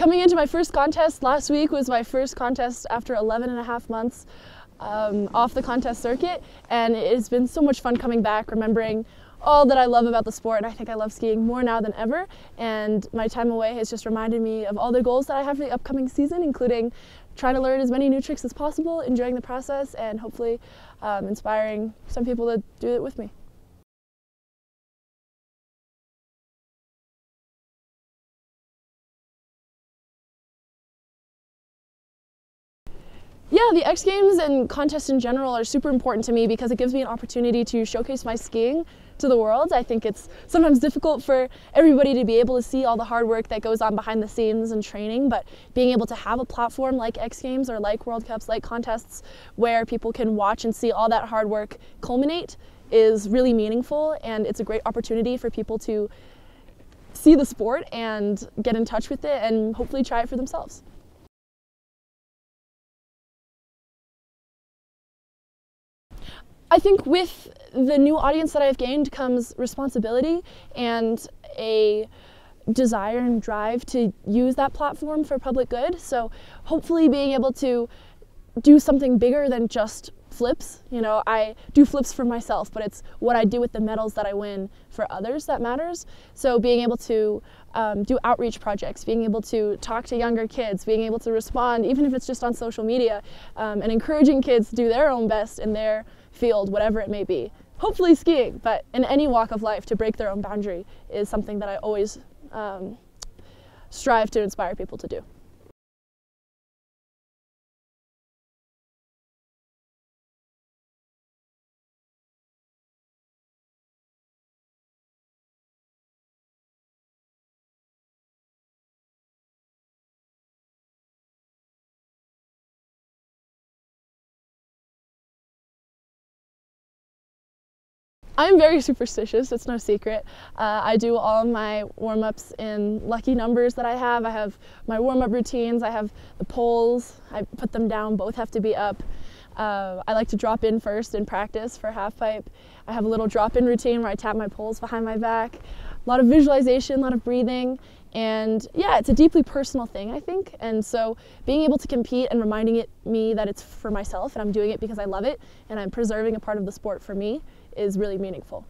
Coming into my first contest last week was my first contest after 11 and a half months um, off the contest circuit, and it's been so much fun coming back, remembering all that I love about the sport. And I think I love skiing more now than ever. And my time away has just reminded me of all the goals that I have for the upcoming season, including trying to learn as many new tricks as possible, enjoying the process, and hopefully um, inspiring some people to do it with me. Yeah, the X Games and contests in general are super important to me because it gives me an opportunity to showcase my skiing to the world. I think it's sometimes difficult for everybody to be able to see all the hard work that goes on behind the scenes and training, but being able to have a platform like X Games or like World Cups, like contests where people can watch and see all that hard work culminate is really meaningful and it's a great opportunity for people to see the sport and get in touch with it and hopefully try it for themselves. I think with the new audience that I've gained comes responsibility and a desire and drive to use that platform for public good. So hopefully being able to do something bigger than just flips. You know, I do flips for myself, but it's what I do with the medals that I win for others that matters. So being able to um, do outreach projects, being able to talk to younger kids, being able to respond, even if it's just on social media, um, and encouraging kids to do their own best in their field, whatever it may be. Hopefully skiing, but in any walk of life, to break their own boundary is something that I always um, strive to inspire people to do. I'm very superstitious, it's no secret. Uh, I do all my warm-ups in lucky numbers that I have. I have my warm-up routines, I have the poles, I put them down, both have to be up. Uh, I like to drop in first in practice for half pipe. I have a little drop-in routine where I tap my poles behind my back. A lot of visualization, a lot of breathing, and yeah, it's a deeply personal thing, I think. And so being able to compete and reminding it me that it's for myself and I'm doing it because I love it and I'm preserving a part of the sport for me is really meaningful.